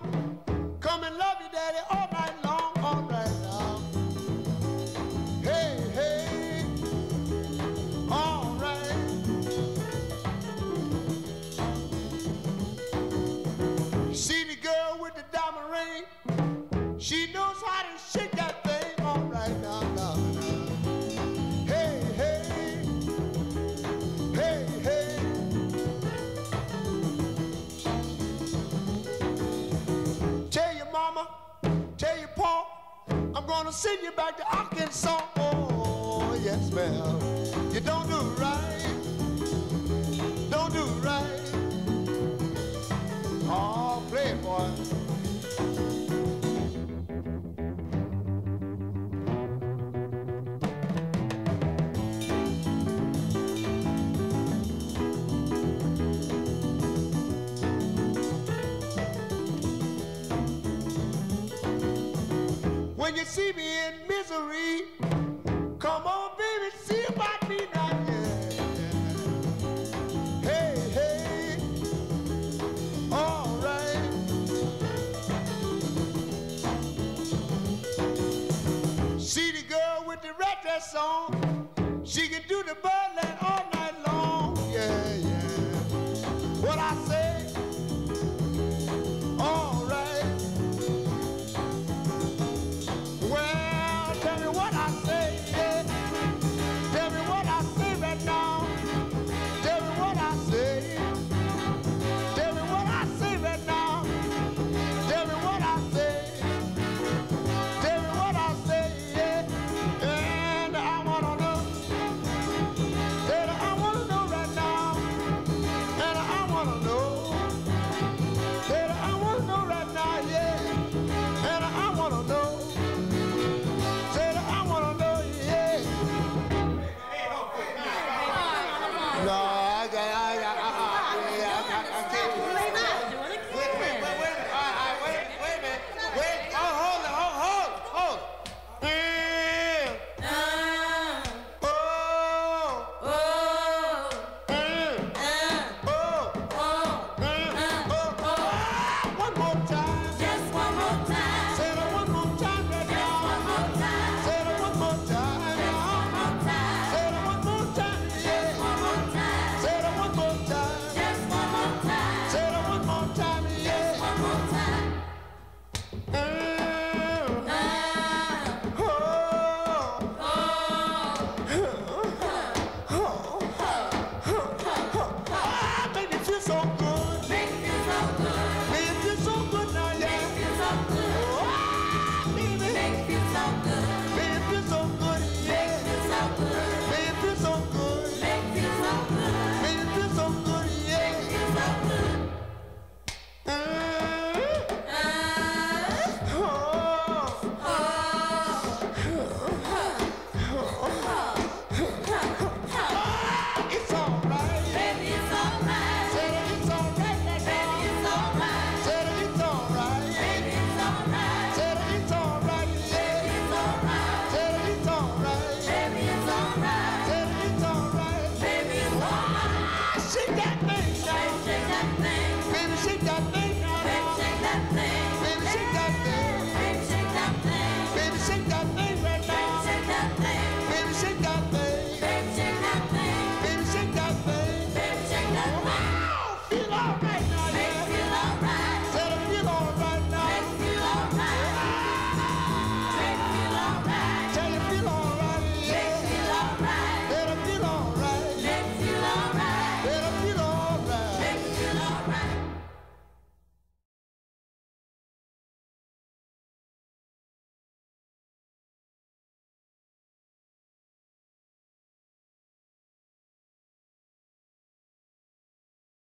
up. Send you back to Arkansas. Oh, yes, ma'am. When you see me in misery, come on, baby, see about me now. Hey, hey, all right. See the girl with the red dress on, she can do the birdland 감사합니다.